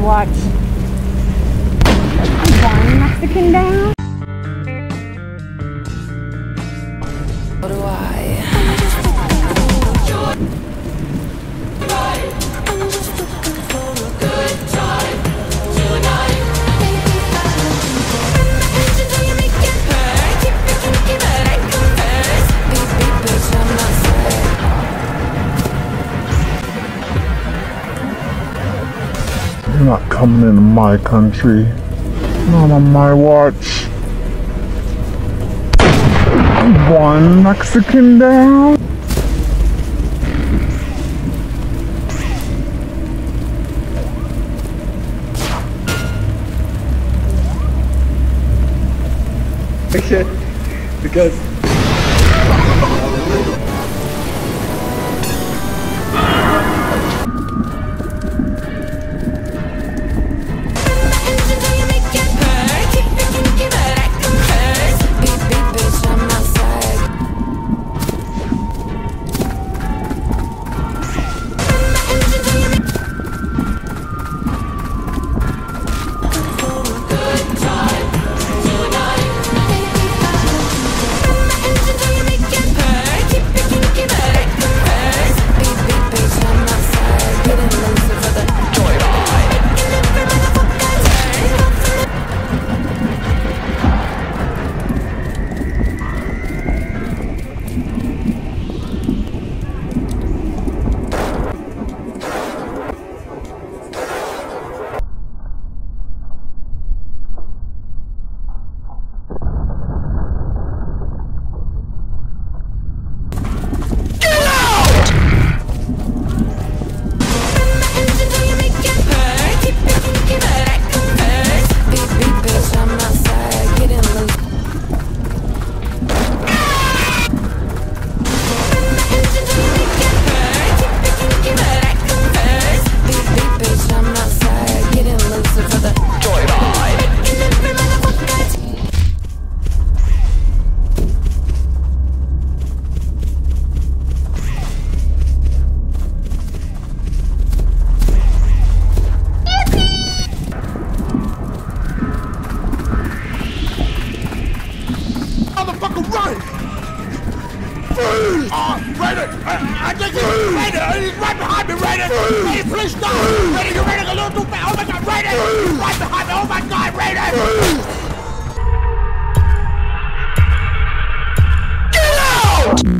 my watch. One Mexican down. Coming into my country. Not on my watch. One Mexican down. because Uh, Raider! I, think he's Raider! He's right behind me, fast! Oh my god, Raider! Right behind me! Oh my god, Raider! Get out!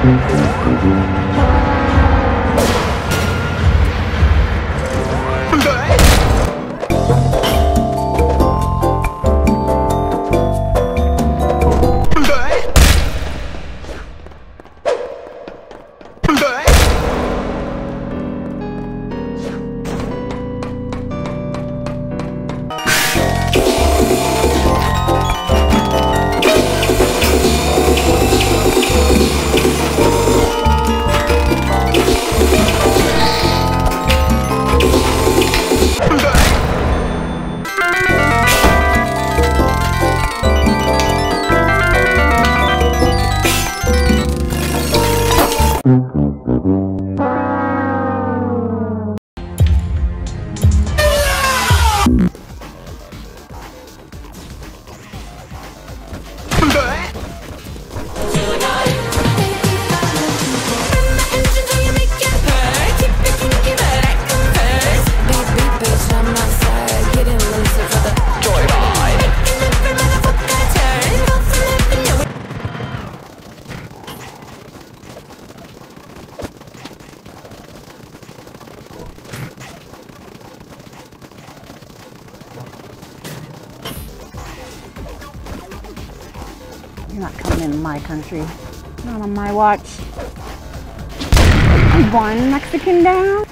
You're into my country. Not on my watch. One Mexican down.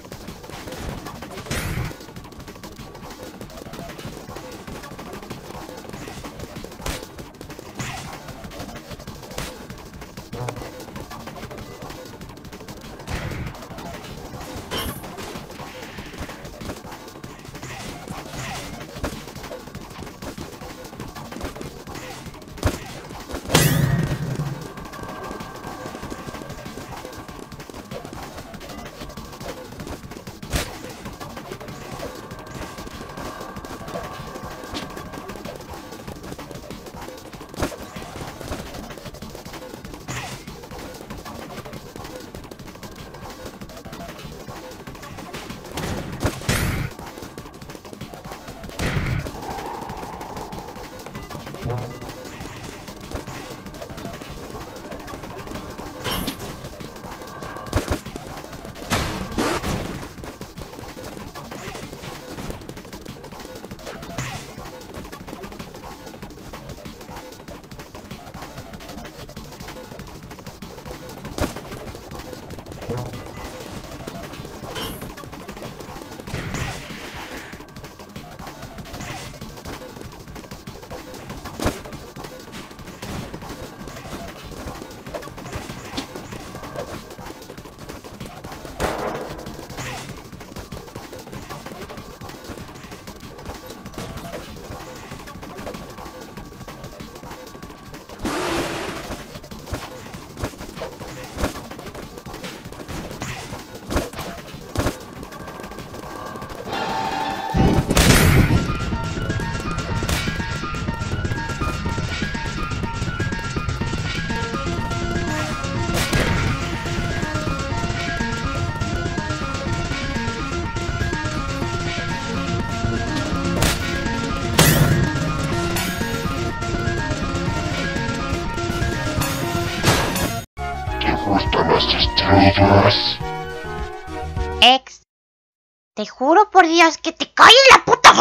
Thank wow. you. Ex, te juro por Dios que te calles la puta